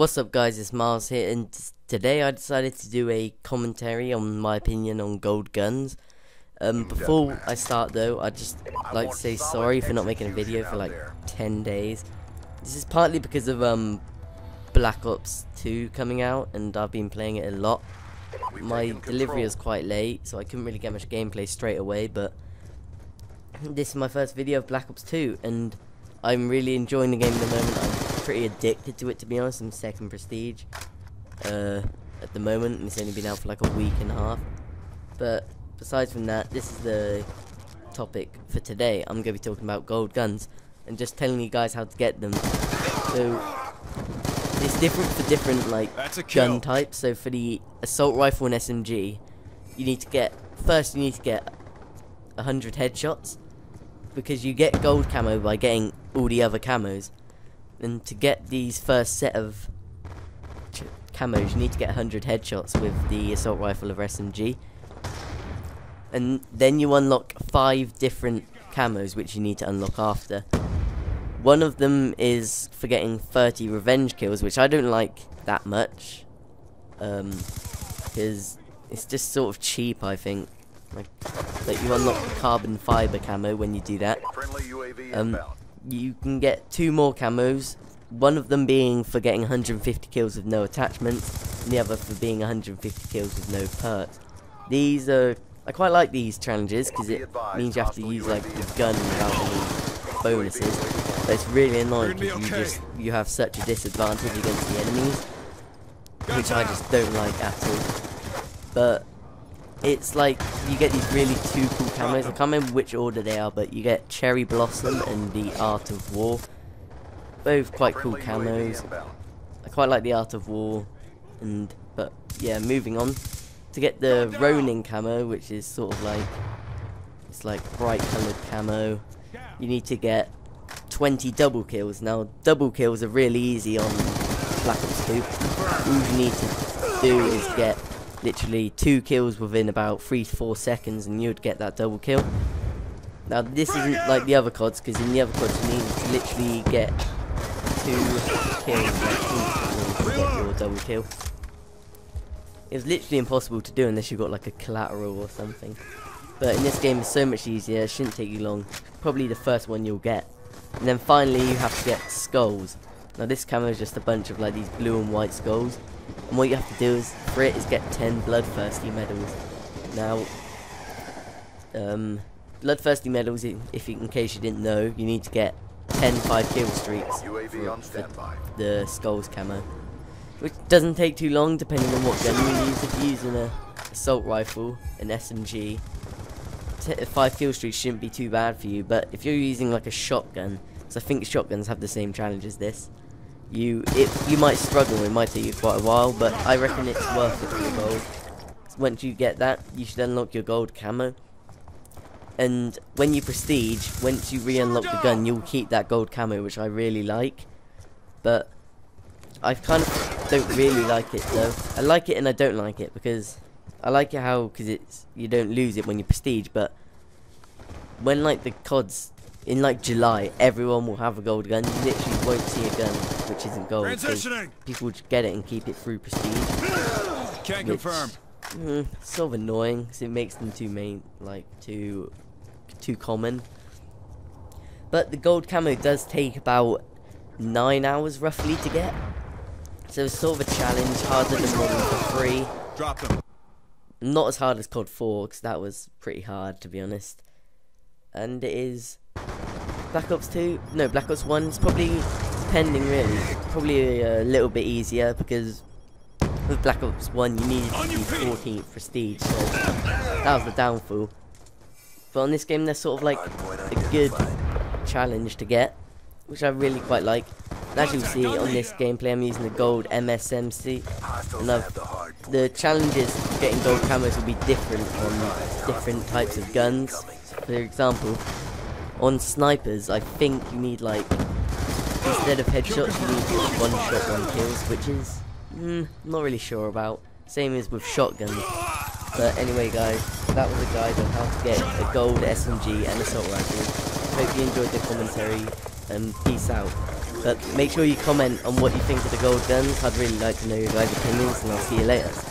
What's up guys, it's Miles here and today I decided to do a commentary on my opinion on gold guns. Um, before I start though, I'd just like to say sorry for not making a video for like 10 days. This is partly because of um, Black Ops 2 coming out and I've been playing it a lot. My delivery was quite late so I couldn't really get much gameplay straight away but this is my first video of Black Ops 2 and I'm really enjoying the game at the moment. I'm pretty addicted to it to be honest. I'm second prestige uh, at the moment and it's only been out for like a week and a half. But besides from that, this is the topic for today. I'm going to be talking about gold guns and just telling you guys how to get them. So it's different for different like gun types. So for the assault rifle and SMG, you need to get first you need to get 100 headshots because you get gold camo by getting all the other camos. And to get these first set of camos, you need to get 100 headshots with the assault rifle of SMG. And then you unlock five different camos which you need to unlock after. One of them is for getting 30 revenge kills, which I don't like that much. Um, because it's just sort of cheap, I think. Like, you unlock the carbon fiber camo when you do that. Um, you can get two more camos. One of them being for getting 150 kills with no attachments, and the other for being 150 kills with no perks. These are I quite like these challenges because it means you have to use like the gun without any bonuses. But it's really annoying because you just you have such a disadvantage against the enemies, which I just don't like at all. But it's like you get these really two cool camos. I can't remember which order they are, but you get Cherry Blossom and the Art of War. Both quite cool camos. I quite like the Art of War, and but yeah, moving on to get the Ronin camo, which is sort of like it's like bright coloured camo. You need to get 20 double kills. Now, double kills are really easy on Black Ops 2. All you need to do is get literally two kills within about three to four seconds and you'd get that double kill. Now this isn't like the other CODs because in the other CODs you need to literally get two kills like to get your double kill. It was literally impossible to do unless you got like a collateral or something. But in this game it's so much easier, it shouldn't take you long. Probably the first one you'll get. And then finally you have to get skulls. Now this camera is just a bunch of like these blue and white skulls. And what you have to do is, for it, is get 10 Bloodthirsty medals. Now, um, Bloodthirsty medals, if you, in case you didn't know, you need to get 10 5 kill streaks for, the Skulls camo. Which doesn't take too long, depending on what gun you use. If you're using a assault rifle, an SMG, 5 kill streaks shouldn't be too bad for you. But if you're using like a shotgun, because I think shotguns have the same challenge as this, you it you might struggle. It might take you quite a while, but I reckon it's worth it for the gold. Once you get that, you should unlock your gold camo. And when you prestige, once you re-unlock the gun, you'll keep that gold camo, which I really like. But I kind of don't really like it though. I like it and I don't like it because I like it how because it's you don't lose it when you prestige, but when like the CODs in like July, everyone will have a gold gun. You literally won't see a gun which isn't gold. People will just get it and keep it through prestige. Can't which, confirm. Mm, sort of annoying because it makes them too main, like too, too common. But the gold camo does take about nine hours roughly to get. So it's sort of a challenge, harder than Modern Warfare 3. Drop them. Not as hard as COD 4 because that was pretty hard to be honest. And it is Black Ops 2, no, Black Ops 1 is probably, depending really, probably a, little bit easier because with Black Ops 1 you needed to be 14th prestige, so that was the downfall. But on this game they're sort of like a good challenge to get, which I really quite like. And as you'll see on this gameplay I'm using the gold MSMC, and I've, the challenges getting gold cameras will be different on different types of guns. For example, on snipers, I think you need like instead of headshots, you need one shot, one kills, which is mm, not really sure about. Same as with shotguns. But anyway, guys, that was a guide on how to get a gold SMG and assault rifle. Hope you enjoyed the commentary, and peace out. But make sure you comment on what you think of the gold guns. I'd really like to know your guys' opinions, and I'll see you later.